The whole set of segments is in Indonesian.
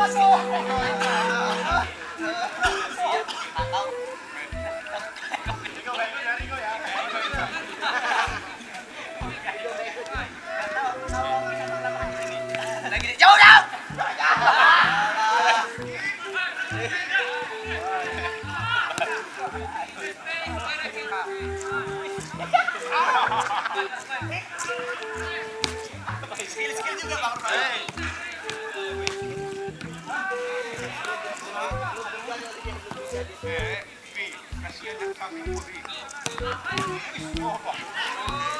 Masuk. Eh, Kasihannya, Kang semua apa?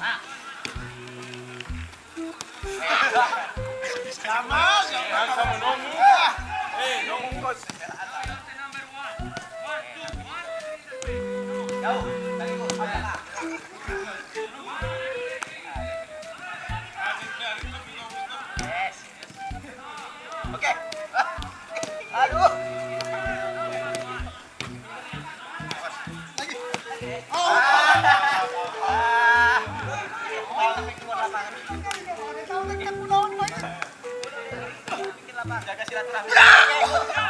mamá. Jamás, no, no, no, silaturahmi.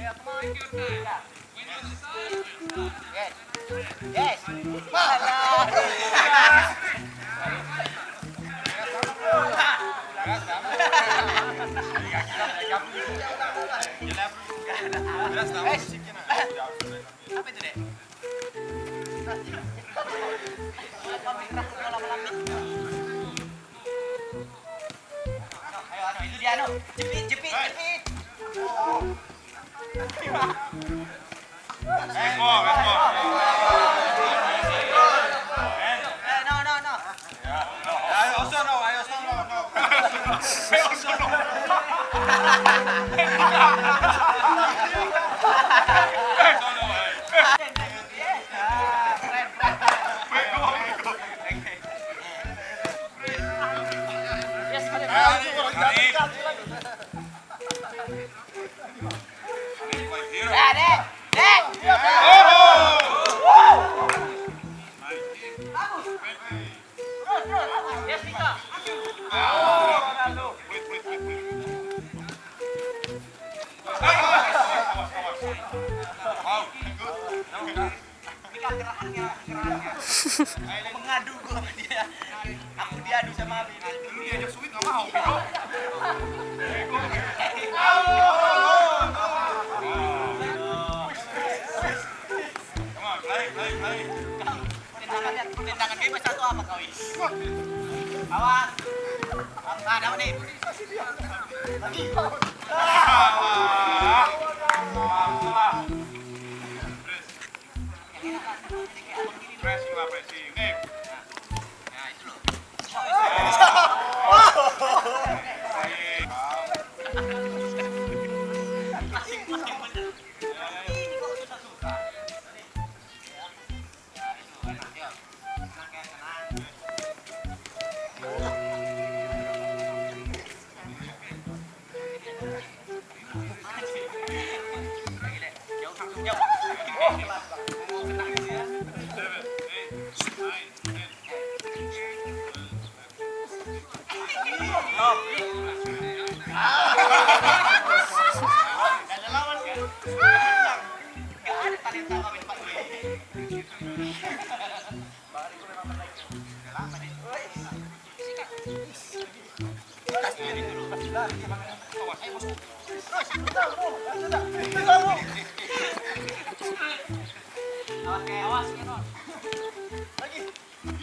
Apa itu deh? 没错，没错。哎，哎。哎，有事弄，还有事弄，没有。sama bini. Dulu apa? Awas.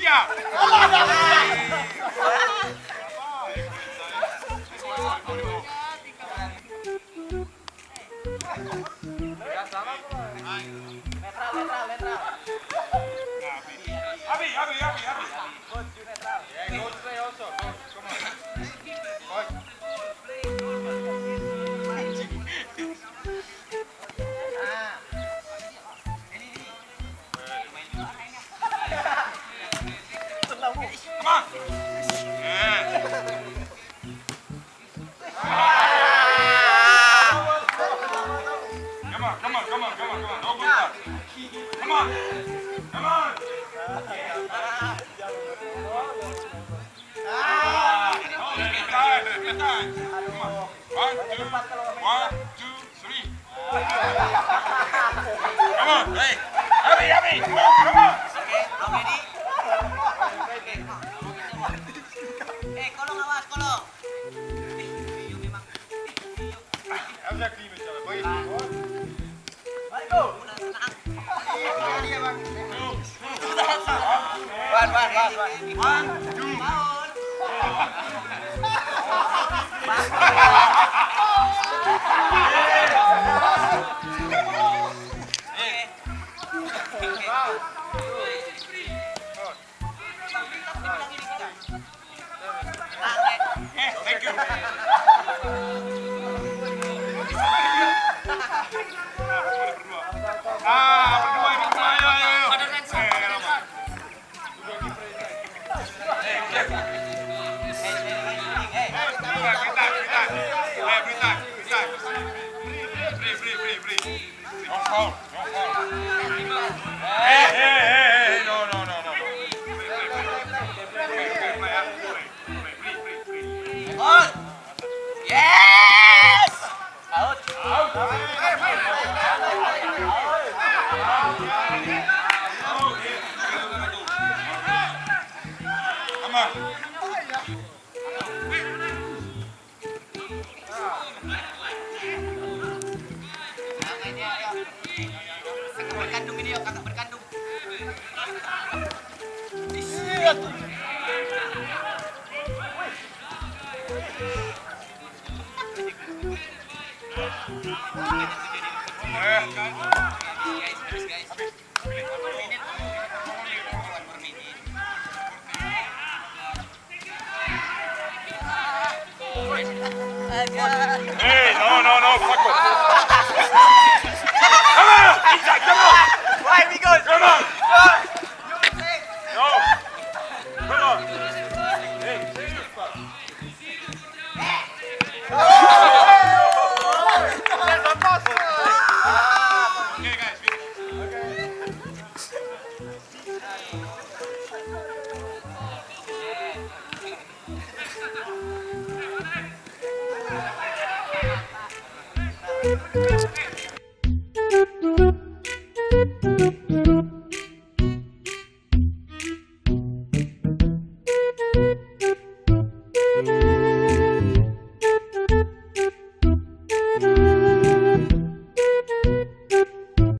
呀。哈哈哈哈 One, two, one. berkandung ini yuk, kakak berkandung. Iya tuh. Eh, kan. Hey, no, no, no, fuck. Come on!